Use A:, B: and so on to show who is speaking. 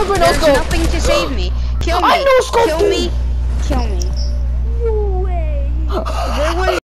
A: over no
B: There's
A: scope.
B: nothing to save me. Kill me.
A: I no scope
B: Kill me.